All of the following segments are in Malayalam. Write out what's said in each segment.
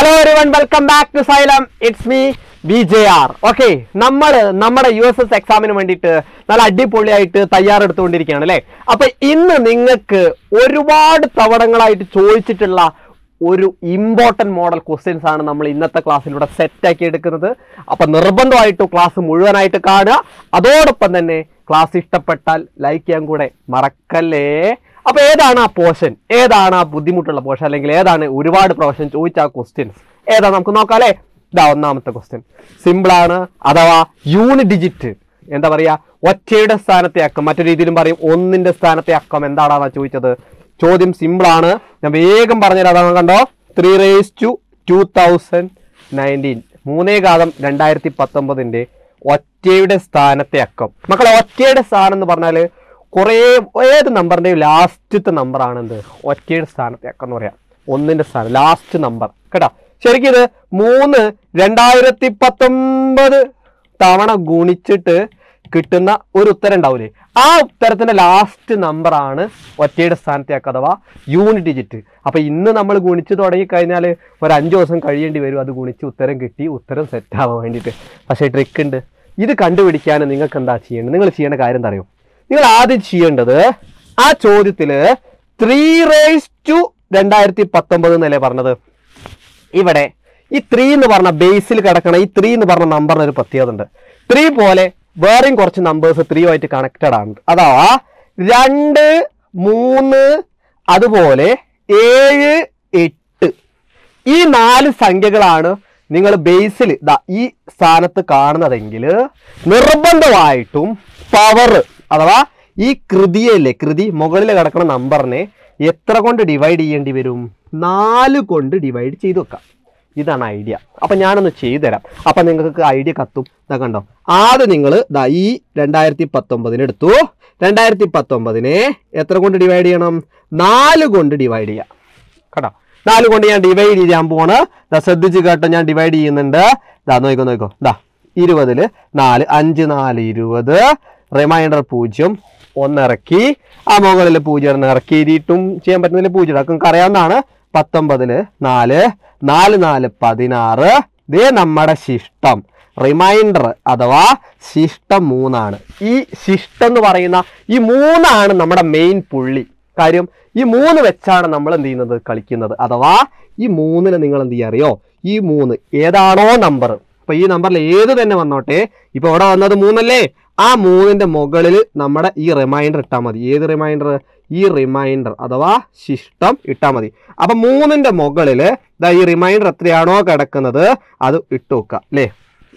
Hello everyone welcome back to Xylem it's me B J R okay നമ്മൾ നമ്മുടെ യു എസ് എസ് എക്സാമിന് വേണ്ടിയിട്ട് നല്ല അടിപൊളിയായിട്ട് തയ്യാറെടുത്തുകൊണ്ടിരിക്കുകയാണ് അല്ലേ? അപ്പൊ ഇന്ന് നിങ്ങൾക്ക് ഒരുപാട് തവണങ്ങളായിട്ട് ചോദിച്ചിട്ടുള്ള ഒരു ഇമ്പോർട്ടന്റ് മോഡൽ ക്വസ്റ്റ്യൻസ് ആണ് നമ്മൾ ഇന്നത്തെ ക്ലാസ്സിലൂടെ സെറ്റാക്കി എടുക്കുന്നത്. അപ്പൊ നിർബന്ധമായിട്ട് ക്ലാസ് മുഴുവനായിട്ട് കാണുക. അതോടൊപ്പം തന്നെ ക്ലാസ് ഇഷ്ടപ്പെട്ടാൽ ലൈക്ക് ചെയ്യാൻ കൂടെ മറക്കല്ലേ? അപ്പൊ ഏതാണ് ആ പോർഷൻ ഏതാണ് ആ ബുദ്ധിമുട്ടുള്ള പോർഷൻ അല്ലെങ്കിൽ ഏതാണ് ഒരുപാട് പ്രാവശ്യം ചോദിച്ച ആ ക്വസ്റ്റ്യൻസ് ഏതാ നമുക്ക് നോക്കാം ഇതാ ഒന്നാമത്തെ ക്വസ്റ്റ്യൻ സിമ്പിൾ ആണ്. അഥവാ യൂണി ഡിജിറ്റ് എന്താ പറയാ? ഒറ്റയുടെ സ്ഥാനത്തെ അക്കം. മറ്റൊരു രീതിയിലും പറയും ഒന്നിന്റെ സ്ഥാനത്തെ അക്കം. എന്താണെന്നാ ചോദിച്ചത്? ചോദ്യം സിമ്പിൾ ആണ്. ഞാൻ വേഗം പറഞ്ഞുതരാം. അതാണ് കണ്ടോ? Three raise to two thousand nineteen മൂന്നേ കാലം രണ്ടായിരത്തി പത്തൊമ്പതിന്റെ ഒറ്റയുടെ സ്ഥാനത്തെ അക്കം. മക്കളെ ഒറ്റയുടെ സ്ഥാനം എന്ന് പറഞ്ഞാൽ കുറേ ഏത് നമ്പറിന്റെയും ലാസ്റ്റത്തെ നമ്പർ ആണ് എന്ത്? ഒറ്റയുടെ എന്ന് പറയാം. ഒന്നിന്റെ സ്ഥാനം ലാസ്റ്റ് നമ്പർ കേട്ടോ? ശരിക്കും ഇത് മൂന്ന് രണ്ടായിരത്തി പത്തൊമ്പത് തവണ ഗുണിച്ചിട്ട് കിട്ടുന്ന ഒരു ഉത്തരം ഉണ്ടാവില്ലേ ആ ഉത്തരത്തിന്റെ ലാസ്റ്റ് നമ്പറാണ് ഒറ്റയുടെ സ്ഥാനത്തെ അക്കം അഥവാ യൂണിറ്റ് ഡിജിറ്റ് അപ്പോൾ ഇന്ന് നമ്മൾ ഗുണിച്ച് തുടങ്ങിക്കഴിഞ്ഞാൽ ഒരു അഞ്ച് ദിവസം കഴിയേണ്ടി വരും. അത് ഗുണിച്ച് ഉത്തരം കിട്ടി ഉത്തരം സെറ്റാവാൻ വേണ്ടിയിട്ട്. പക്ഷേ ട്രിക്ക് ഉണ്ട്. ഇത് കണ്ടുപിടിക്കാൻ നിങ്ങൾക്ക് എന്താ ചെയ്യേണ്ടത്? നിങ്ങൾ ചെയ്യേണ്ട കാര്യം എന്താ അറിയോ? നിങ്ങൾ ആദ്യം ചെയ്യേണ്ടത് ആ ചോദ്യത്തിൽ ത്രീ റേസ് ടു രണ്ടായിരത്തി പത്തൊമ്പത് എന്നല്ലേ പറഞ്ഞത്? ഇവിടെ ഈ ത്രീ എന്ന് പറഞ്ഞ ബേസിൽ കിടക്കണ ഈ ത്രീ എന്ന് പറഞ്ഞ നമ്പറിന് ഒരു പ്രത്യേകത ഉണ്ട്. ത്രീ പോലെ വേറെയും കുറച്ച് നമ്പേഴ്സ് ത്രീയുമായിട്ട് കണക്റ്റഡ് ആണ്. അതാ രണ്ട് മൂന്ന് അതുപോലെ ഏഴ് എട്ട്. ഈ നാല് സംഖ്യകളാണ് നിങ്ങൾ ബേസിൽ ഈ സ്ഥാനത്ത് കാണുന്നതെങ്കിൽ നിർബന്ധമായിട്ടും പവർ അഥവാ ഈ കൃതിയല്ലേ കൃതി മുകളിൽ കിടക്കുന്ന നമ്പറിനെ എത്ര കൊണ്ട് ഡിവൈഡ് ചെയ്യേണ്ടി വരും? നാല് കൊണ്ട് ഡിവൈഡ് ചെയ്ത് വെക്കാം. ഇതാണ് ഐഡിയ അപ്പൊ ഞാനൊന്ന് ചെയ്തു തരാം. അപ്പൊ നിങ്ങൾക്ക് ഐഡിയ കത്തും. ഇതാ കണ്ടോ? ആദ്യം നിങ്ങൾ ദാ ഈ രണ്ടായിരത്തി പത്തൊമ്പതിന് എടുത്തു. രണ്ടായിരത്തി പത്തൊമ്പതിനെ എത്ര കൊണ്ട് ഡിവൈഡ് ചെയ്യണം? നാല് കൊണ്ട് ഡിവൈഡ് ചെയ്യാം. കേട്ടോ നാല് കൊണ്ട് ഞാൻ ഡിവൈഡ് ചെയ്യാൻ പോവാണ്. ദാ ശ്രദ്ധിച്ച് കേട്ടോ ഞാൻ ഡിവൈഡ് ചെയ്യുന്നുണ്ട്. ദാ നോക്കോ നോക്കോ. ദാ ഇരുപതിൽ നാല് അഞ്ച് നാല് ഇരുപത്. റിമൈൻഡർ പൂജ്യം ഒന്നിറക്കി. ആ മുകളിൽ പൂജ്യം ഇറക്കിയിട്ടും ചെയ്യാൻ പറ്റുന്നതിൽ പൂജ്യം ഇറക്കും അറിയാവുന്നതാണ് പത്തൊമ്പതിൽ നാല് നാല് നാല് പതിനാറ്. ഇതേ നമ്മുടെ ശിഷ്ടം. റിമൈൻഡർ അഥവാ ശിഷ്ടം മൂന്നാണ്. ഈ ശിഷ്ടം എന്ന് പറയുന്ന ഈ മൂന്നാണ് നമ്മുടെ മെയിൻ പുള്ളി. കാര്യം ഈ മൂന്ന് വെച്ചാണ് നമ്മൾ എന്ത് ചെയ്യുന്നത്? കളിക്കുന്നത്. അഥവാ ഈ മൂന്നിന് നിങ്ങൾ എന്ത് ചെയ്യുക അറിയോ? ഈ മൂന്ന്. ഏതാണോ നമ്പർ ഇപ്പൊ ഈ നമ്പറിൽ ഏത് തന്നെ വന്നോട്ടെ? ഇപ്പൊ ഇവിടെ വന്നത് മൂന്നല്ലേ? ആ മൂന്നിന്റെ മുകളിൽ നമ്മുടെ ഈ റിമൈൻഡർ ഇട്ടാൽ മതി. ഏത് റിമൈൻഡർ ഈ റിമൈൻഡർ അഥവാ ശിഷ്ടം ഇട്ടാൽ മതി. അപ്പൊ മൂന്നിന്റെ മുകളിൽ ദാ ഈ റിമൈൻഡർ എത്രയാണോ കിടക്കുന്നത് അത് ഇട്ട് വെക്കുക അല്ലേ?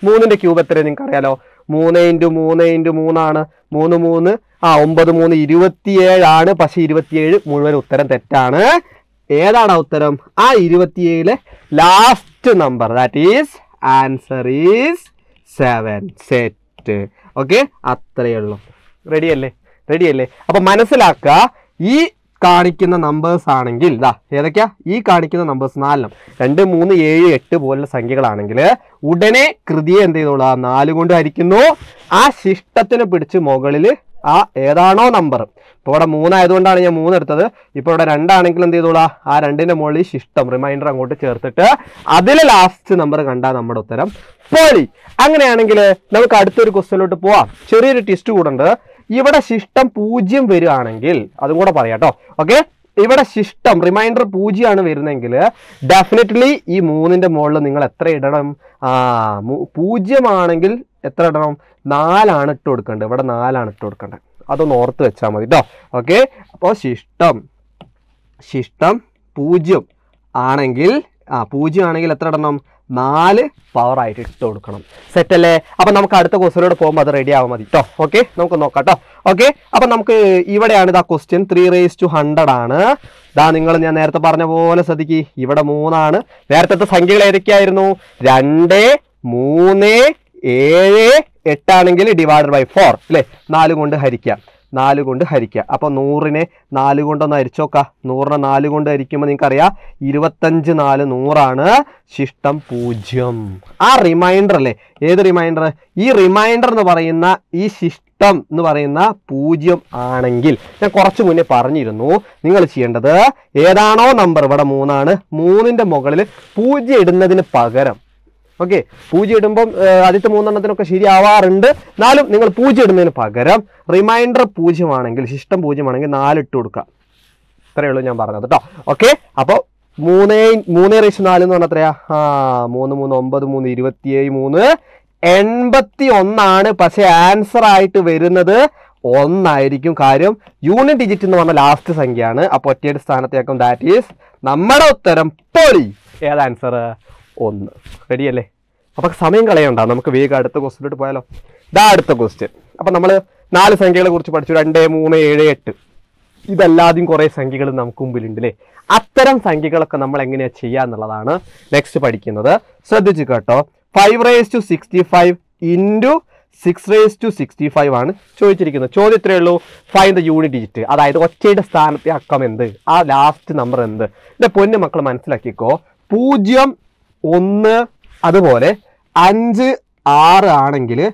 മൂന്നിന്റെ ക്യൂബ് എത്ര നിങ്ങൾക്ക് അറിയാലോ? മൂന്ന് ഇന്റു മൂന്ന് ഇന്റു മൂന്നാണ്. മൂന്ന് മൂന്ന് ആ ഒമ്പത് മൂന്ന് ഇരുപത്തിയേഴാണ് പക്ഷെ ഇരുപത്തിയേഴ് മുഴുവൻ ഉത്തരം തെറ്റാണ്. ഏതാണ് ഉത്തരം? ആ ഇരുപത്തിയേഴിലെ last number that is answer is seven set okay അത്രയേ ഉള്ളൂ. റെഡി അല്ലേ? റെഡി അല്ലേ? അപ്പൊ മനസ്സിലാക്കുക ഈ കാണിക്കുന്ന നമ്പേഴ്സ് ആണെങ്കിൽ ഇതാ ഏതൊക്കെയാ? ഈ കാണിക്കുന്ന നമ്പേഴ്സ് നാലെണ്ണം. രണ്ട് മൂന്ന് ഏഴ് എട്ട് പോലുള്ള സംഖ്യകളാണെങ്കിൽ ഉടനെ കൃതിയെ എന്ത് ചെയ്തോളാം? നാല് കൊണ്ട് ഹരിക്കുന്നു. ആ ശിഷ്ടത്തിന് പിടിച്ച് മുകളിൽ ആ ഏതാണോ നമ്പർ ഇപ്പോൾ ഇവിടെ മൂന്നായതുകൊണ്ടാണ് ഞാൻ മൂന്ന് എടുത്തത് ഇപ്പോൾ ഇവിടെ രണ്ടാണെങ്കിൽ എന്ത് ചെയ്തോളാം? ആ രണ്ടിന്റെ മുകളിൽ ഇഷ്ടം റിമൈൻഡർ അങ്ങോട്ട് ചേർത്തിട്ട് അതിൽ ലാസ്റ്റ് നമ്പർ കണ്ടാൽ നമ്മുടെ ഉത്തരം പോളി അങ്ങനെയാണെങ്കിൽ നമുക്ക് അടുത്തൊരു ക്വസ്റ്റ്യനിലോട്ട് പോവാം. ചെറിയൊരു ടിസ്റ്റ് കൂടെ ഉണ്ട്. ഇവിടെ ശിഷ്ടം പൂജ്യം വരികയാണെങ്കിൽ അതും കൂടെ പറയാം കേട്ടോ ഓക്കെ ഇവിടെ ശിഷ്ടം റിമൈൻഡർ പൂജ്യമാണ് വരുന്നതെങ്കിൽ ഡെഫിനറ്റ്ലി ഈ മൂന്നിന്റെ മുകളിൽ നിങ്ങൾ എത്ര ഇടണം? ആ പൂജ്യമാണെങ്കിൽ എത്ര ഇടണം? നാലാണ് ഇട്ട് കൊടുക്കേണ്ടത് ഇവിടെ നാലാണ് ഇട്ട് കൊടുക്കേണ്ടത് അതൊന്ന് ഓർത്ത് വെച്ചാൽ മതി കേട്ടോ ഓക്കെ? അപ്പോൾ ശിഷ്ടം. ശിഷ്ടം പൂജ്യം ആണെങ്കിൽ ആ പൂജ്യം ആണെങ്കിൽ എത്ര ഇടണം? നാല് പവറായിട്ട് ഇട്ട് കൊടുക്കണം. സെറ്റ് അല്ലേ? അപ്പൊ നമുക്ക് അടുത്ത ക്വസ്റ്റിനോട് പോകുമ്പോൾ അത് റെഡി ആവാൻ മതി കേട്ടോ ഓക്കെ? നമുക്ക് നോക്കാം കേട്ടോ ഓക്കെ? അപ്പൊ നമുക്ക് ഇവിടെയാണ് ഇതാ question three raise to hundred ആണ്. ഇതാ നിങ്ങൾ ഞാൻ നേരത്തെ പറഞ്ഞ പോലെ ശ്രദ്ധിക്ക്. ഇവിടെ മൂന്നാണ്. നേരത്തെ സംഖ്യകൾ ഏതൊക്കെയായിരുന്നു? രണ്ട് മൂന്ന് ഏഴ് എട്ടാണെങ്കിൽ ഡിവൈഡഡ് ബൈ ഫോർ അല്ലേ? നാല് കൊണ്ട് ഹരിക്കുക നാല് കൊണ്ട് ഹരിക്കുക അപ്പോൾ നൂറിനെ നാല് കൊണ്ടൊന്ന് ഹരിച്ചോക്ക നൂറിനെ നാല് കൊണ്ട് ഹരിക്കുമ്പോൾ നിങ്ങൾക്കറിയാം ഇരുപത്തഞ്ച് നാല് നൂറാണ് ശിഷ്ടം പൂജ്യം. ആ റിമൈൻഡർ അല്ലേ? ഏത് റിമൈൻഡർ ഈ റിമൈൻഡർ എന്ന് പറയുന്ന ഈ ശിഷ്ടം എന്ന് പറയുന്ന പൂജ്യം ആണെങ്കിൽ ഞാൻ കുറച്ച് മുന്നേ പറഞ്ഞിരുന്നു നിങ്ങൾ ചെയ്യേണ്ടത് ഏതാണോ നമ്പർ ഇവിടെ മൂന്നാണ്. മൂന്നിന്റെ മുകളിൽ പൂജ്യം ഇടുന്നതിന് പകരം ഓക്കെ പൂജ ഇടുമ്പം ആദ്യത്തെ മൂന്നെണ്ണത്തിനൊക്കെ ശരിയാവാറുണ്ട്. എന്നാലും നിങ്ങൾ പൂജ ഇടുന്നതിന് പകരം റിമൈൻഡർ പൂജ്യമാണെങ്കിൽ ശിഷ്ടം പൂജ്യമാണെങ്കിൽ നാലിട്ട് കൊടുക്കുക. ഇത്രയേ ഉള്ളൂ ഞാൻ പറഞ്ഞത് കേട്ടോ ഓക്കെ അപ്പോൾ മൂന്നേ മൂന്നേ റേഷ് നാല് എന്ന് പറഞ്ഞാൽ എത്രയാ? ആ മൂന്ന് മൂന്ന് ഒമ്പത് മൂന്ന് ഇരുപത്തിയേഴ് മൂന്ന് എൺപത്തി ഒന്നാണ് പക്ഷേ ആൻസർ ആയിട്ട് വരുന്നത് ഒന്നായിരിക്കും. കാര്യം യൂണിറ്റ് ഡിജിറ്റ് എന്ന് പറഞ്ഞ ലാസ്റ്റ് സംഖ്യയാണ്. അപ്പോൾ ഒറ്റയുടെ സ്ഥാനത്തേക്കും ദാറ്റ് ഈസ് നമ്മുടെ ഉത്തരം പൊളി ഏത് ആൻസർ ഒന്ന്. റെഡിയല്ലേ? അപ്പൊ സമയം കളയണ്ട. നമുക്ക് വേഗം അടുത്ത ക്വസ്റ്റിലോട്ട് പോയാലോ? ഇതാ അടുത്ത ക്വസ്റ്റ്യൻ. അപ്പൊ നമ്മൾ നാല് സംഖ്യകളെ കുറിച്ച് പഠിച്ചു. രണ്ട് മൂന്ന് ഏഴ് എട്ട്. ഇതല്ലാതെയും കുറേ സംഖ്യകൾ നമുക്ക് മുമ്പിലുണ്ട് അല്ലേ അത്തരം സംഖ്യകളൊക്കെ നമ്മൾ എങ്ങനെയാ ചെയ്യുക എന്നുള്ളതാണ് നെക്സ്റ്റ് പഠിക്കുന്നത്. ശ്രദ്ധിച്ചു കേട്ടോ. Five raise to sixty five into six raise to sixty five ആണ് ചോദിച്ചിരിക്കുന്നത്. ചോദ്യം ഇത്രയേ ഉള്ളൂ. ഫൈൻ ദ യൂണിറ്റ് ഡിജിറ്റ് അതായത് ഒറ്റയുടെ സ്ഥാനത്തെ അക്കം എന്ത്? ആ ലാസ്റ്റ് നമ്പർ എന്ത്? എന്റെ പൊന്നു മക്കൾ മനസ്സിലാക്കിക്കോ. പൂജ്യം ഒന്ന് അതുപോലെ അഞ്ച് ആറ് ആണെങ്കിൽ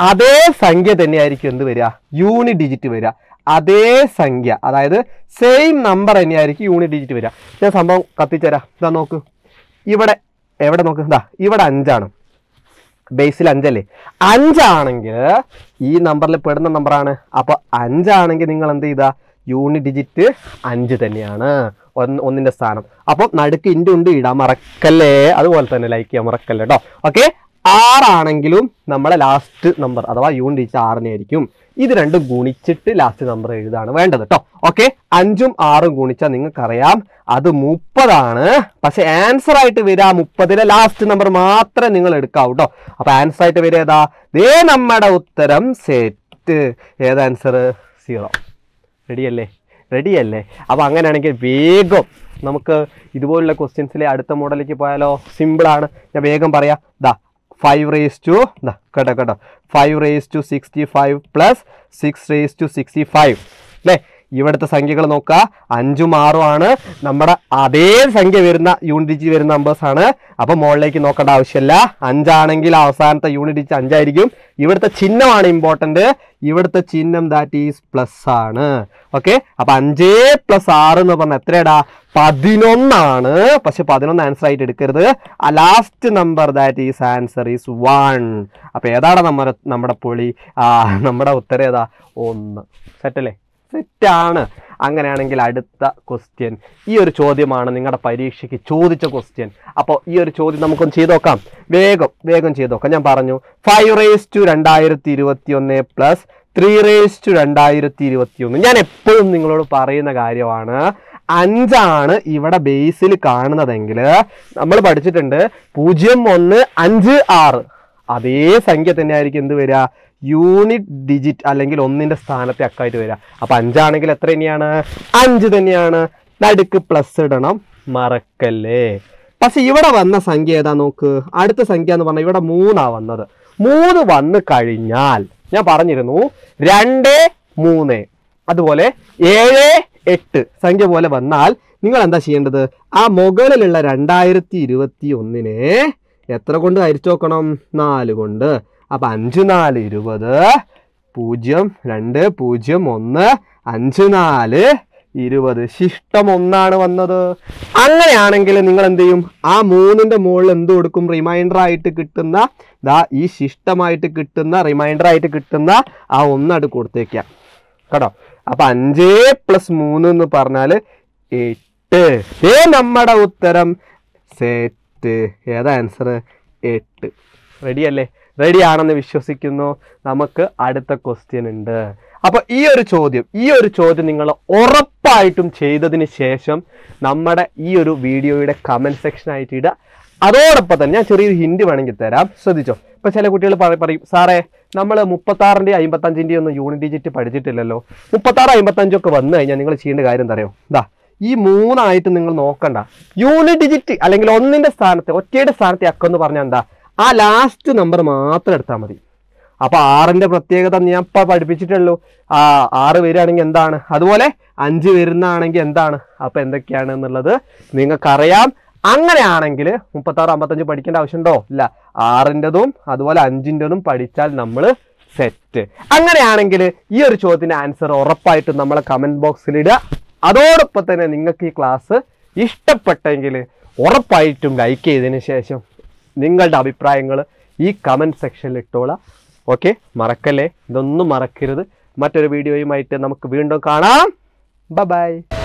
അതേ സംഖ്യ തന്നെയായിരിക്കും എന്ത് വരിക? യൂണിറ്റ് ഡിജിറ്റ് വരിക. അതേ സംഖ്യ അതായത് സെയിം നമ്പർ തന്നെയായിരിക്കും യൂണിറ്റ് ഡിജിറ്റ് വരിക. ഞാൻ സംഭവം കത്തിച്ചേരാം. ഇതാ നോക്ക്. ഇവിടെ എവിടെ നോക്ക്? ഇതാ ഇവിടെ അഞ്ചാണ്. ബേസിൽ അഞ്ചല്ലേ? അഞ്ചാണെങ്കിൽ ഈ നമ്പറിൽ പെടുന്ന നമ്പറാണ് അപ്പൊ അഞ്ചാണെങ്കിൽ നിങ്ങൾ എന്ത് ചെയ്താ? യൂണിറ്റ് ഡിജിറ്റ് അഞ്ച് തന്നെയാണ്. ഒന്നിന്റെ സ്ഥാനം. അപ്പോൾ നടുക്ക് ഇൻഡ് ഉണ്ട് ഇടാൻ മറക്കല്ലേ? അതുപോലെ തന്നെ ലൈക്ക് ചെയ്യാൻ മറക്കല്ലേ കേട്ടോ ഓക്കെ ആറാണെങ്കിലും നമ്മളെ ലാസ്റ്റ് നമ്പർ അഥവാ യൂണിറ്റ് ഇച്ച ആറിനെ ആയിരിക്കും. ഇത് രണ്ടും ഗുണിച്ചിട്ട് ലാസ്റ്റ് നമ്പർ എഴുതാണ് വേണ്ടത് കേട്ടോ ഓക്കെ അഞ്ചും ആറും ഗുണിച്ചാൽ നിങ്ങൾക്കറിയാം. അത് മുപ്പതാണ്. പക്ഷെ ആൻസർ ആയിട്ട് വരിക മുപ്പതിലെ ലാസ്റ്റ് നമ്പർ മാത്രമേ നിങ്ങൾ എടുക്കാവൂ കേട്ടോ അപ്പൊ ആൻസർ ആയിട്ട് വരിക ഏതാ? ദേ നമ്മുടെ ഉത്തരം സെറ്റ് ഏത് ആൻസർ സീറോ റെഡിയല്ലേ റെഡിയല്ലേ അപ്പോൾ അങ്ങനെയാണെങ്കിൽ വേഗം നമുക്ക് ഇതുപോലുള്ള ക്വസ്റ്റ്യൻസിലെ അടുത്ത മോഡലിലേക്ക് പോയാലോ? സിമ്പിളാണ് ഞാൻ വേഗം പറയാം. ദാ ഫൈവ് റേസ് ടു ദാ കേട്ടോ കേട്ടോ. Five raise to sixty five plus six raise to sixty five അല്ലേ ഇവിടുത്തെ സംഖ്യകൾ നോക്കുക. അഞ്ചും ആറും ആണ്. നമ്മുടെ അതേ സംഖ്യ വരുന്ന യൂണിറ്റ് വരുന്ന നമ്പേഴ്സ് ആണ്. അപ്പോൾ മുകളിലേക്ക് നോക്കേണ്ട ആവശ്യമില്ല. അഞ്ചാണെങ്കിൽ അവസാനത്തെ യൂണിറ്റ് അഞ്ചായിരിക്കും. ഇവിടുത്തെ ചിഹ്നമാണ് ഇമ്പോർട്ടന്റ് ഇവിടുത്തെ ചിഹ്നം ദാറ്റ് ഈസ് പ്ലസ് ആണ്. ഓക്കെ അപ്പോൾ അഞ്ചേ പ്ലസ് ആറ് എന്ന് പറഞ്ഞാൽ എത്രയാടാ? പതിനൊന്നാണ്. പക്ഷെ പതിനൊന്ന് ആൻസർ ആയിട്ട് എടുക്കരുത്. Last number that is answer is one അപ്പോൾ ഏതാണ് നമ്മുടെ നമ്മുടെ പൊളി? നമ്മുടെ ഉത്തരം ഏതാ? ഒന്ന്. സെറ്റല്ലേ സെറ്റാണ് അങ്ങനെയാണെങ്കിൽ അടുത്ത ക്വസ്റ്റ്യൻ ഈ ഒരു ചോദ്യമാണ് നിങ്ങളുടെ പരീക്ഷയ്ക്ക് ചോദിച്ച ക്വസ്റ്റ്യൻ അപ്പോൾ ഈ ഒരു ചോദ്യം നമുക്കൊന്ന് ചെയ്ത് നോക്കാം. വേഗം വേഗം ചെയ്ത് നോക്കാം. ഞാൻ പറഞ്ഞു ഫൈവ് റേസ് ടു രണ്ടായിരത്തി ഇരുപത്തി ഒന്ന് പ്ലസ് ത്രീ റേസ് ടു രണ്ടായിരത്തി ഇരുപത്തി ഒന്ന് ഞാൻ എപ്പോഴും നിങ്ങളോട് പറയുന്ന കാര്യമാണ് അഞ്ചാണ് ഇവിടെ ബേസിൽ കാണുന്നതെങ്കിൽ നമ്മൾ പഠിച്ചിട്ടുണ്ട് പൂജ്യം ഒന്ന് അഞ്ച് ആറ്. അതേ സംഖ്യ തന്നെയായിരിക്കും എന്ത് വരിക? യൂണിറ്റ് ഡിജിറ്റ് അല്ലെങ്കിൽ ഒന്നിന്റെ സ്ഥാനത്തെ അക്കായിട്ട് വരിക. അപ്പം അഞ്ചാണെങ്കിൽ എത്ര തന്നെയാണ്? അഞ്ച് തന്നെയാണ്. നടുക്ക് പ്ലസ് ഇടണം. മറക്കല്ലേ? പക്ഷെ ഇവിടെ വന്ന സംഖ്യ ഏതാ നോക്ക്? അടുത്ത സംഖ്യ എന്ന് പറഞ്ഞാൽ ഇവിടെ മൂന്നാ വന്നത്. മൂന്ന് വന്നു കഴിഞ്ഞാൽ ഞാൻ പറഞ്ഞിരുന്നു രണ്ട് മൂന്ന്. അതുപോലെ ഏഴ് എട്ട് സംഖ്യ പോലെ വന്നാൽ നിങ്ങൾ എന്താ ചെയ്യേണ്ടത്? ആ മുകളിലുള്ള രണ്ടായിരത്തി ഇരുപത്തി ഒന്നിനെ എത്ര കൊണ്ട് ഹരിച്ചു നോക്കണം? നാല് കൊണ്ട്. അപ്പൊ അഞ്ച് നാല് ഇരുപത് പൂജ്യം രണ്ട് പൂജ്യം ഒന്ന് അഞ്ച് നാല് ഇരുപത്. ശിഷ്ടം ഒന്നാണ് വന്നത്. അങ്ങനെയാണെങ്കിൽ നിങ്ങൾ എന്ത് ചെയ്യും? ആ മൂന്നിന്റെ മുകളിൽ എന്ത് കൊടുക്കും? റിമൈൻഡർ ആയിട്ട് കിട്ടുന്ന ദാ ഈ ശിഷ്ടമായിട്ട് കിട്ടുന്ന റിമൈൻഡർ ആയിട്ട് കിട്ടുന്ന ആ ഒന്നട് കൊടുത്തേക്കാം കേട്ടോ? അപ്പൊ അഞ്ച് പ്ലസ് മൂന്ന് എന്ന് പറഞ്ഞാൽ എട്ട്. ഏ നമ്മുടെ ഉത്തരം. സെറ്റ് ഏതാ ആൻസർ എട്ട്. റെഡി റെഡി ആണെന്ന് വിശ്വസിക്കുന്നു. നമുക്ക് അടുത്ത ക്വസ്റ്റ്യൻ ഉണ്ട്. അപ്പൊ ഈ ഒരു ചോദ്യം ഈ ഒരു ചോദ്യം നിങ്ങൾ ഉറപ്പായിട്ടും ചെയ്തതിന് ശേഷം നമ്മുടെ ഈ ഒരു വീഡിയോയുടെ കമന്റ് സെക്ഷൻ ആയിട്ട് ഇടുക. അതോടൊപ്പം തന്നെ ഞാൻ ചെറിയൊരു ഹിന്റ് വേണമെങ്കിൽ തരാം. ശ്രദ്ധിച്ചോ? ഇപ്പൊ ചില കുട്ടികൾ പറ- പറയും സാറേ നമ്മൾ മുപ്പത്താറിന്റെ അമ്പത്തഞ്ചിന്റെ ഒന്നും യൂണിറ്റ് ഡിജിറ്റ് പഠിച്ചിട്ടില്ലല്ലോ. മുപ്പത്താറ് അമ്പത്തഞ്ചൊക്കെ വന്നു കഴിഞ്ഞാൽ നിങ്ങൾ ചെയ്യേണ്ട കാര്യം എന്താ അറിയോ? ഇതാ ഈ മൂന്നായിട്ട് നിങ്ങൾ നോക്കണ്ട. യൂണിറ്റ് ഡിജിറ്റ് അല്ലെങ്കിൽ ഒന്നിന്റെ സ്ഥാനത്ത് ഒറ്റയുടെ സ്ഥാനത്തെ അക്കെന്ന് പറഞ്ഞാൽ എന്താ? ആ ലാസ്റ്റ് നമ്പർ മാത്രം എടുത്താൽ മതി. അപ്പോൾ ആറിന്റെ പ്രത്യേകത ഞാൻ ഇപ്പൊ പഠിപ്പിച്ചിട്ടുള്ളൂ. ആ ആറ് വരികയാണെങ്കിൽ എന്താണ്? അതുപോലെ അഞ്ച് വരുന്നതാണെങ്കിൽ എന്താണ്? അപ്പോൾ എന്തൊക്കെയാണ് എന്നുള്ളത് നിങ്ങൾക്കറിയാം. അങ്ങനെയാണെങ്കിൽ മുപ്പത്താറ് അമ്പത്തഞ്ച് പഠിക്കേണ്ട ആവശ്യമുണ്ടോ? ഇല്ല. ആറിന്റെതും അതുപോലെ അഞ്ചിന്റെതും പഠിച്ചാൽ നമ്മൾ സെറ്റ് അങ്ങനെയാണെങ്കിൽ ഈ ഒരു ചോദ്യത്തിന്റെ ആൻസർ ഉറപ്പായിട്ടും നമ്മൾ കമന്റ് ബോക്സിൽ ഇടുക. അതോടൊപ്പം തന്നെ നിങ്ങൾക്ക് ഈ ക്ലാസ് ഇഷ്ടപ്പെട്ടെങ്കിൽ ഉറപ്പായിട്ടും ലൈക്ക് ചെയ്തതിന് ശേഷം നിങ്ങളുടെ അഭിപ്രായങ്ങൾ ഈ കമന്റ് സെക്ഷനിൽ ഇട്ടോളാം. ഓക്കെ മറക്കല്ലേ? ഇതൊന്നും മറക്കരുത്. മറ്റൊരു വീഡിയോയുമായിട്ട് നമുക്ക് വീണ്ടും കാണാം. ബൈ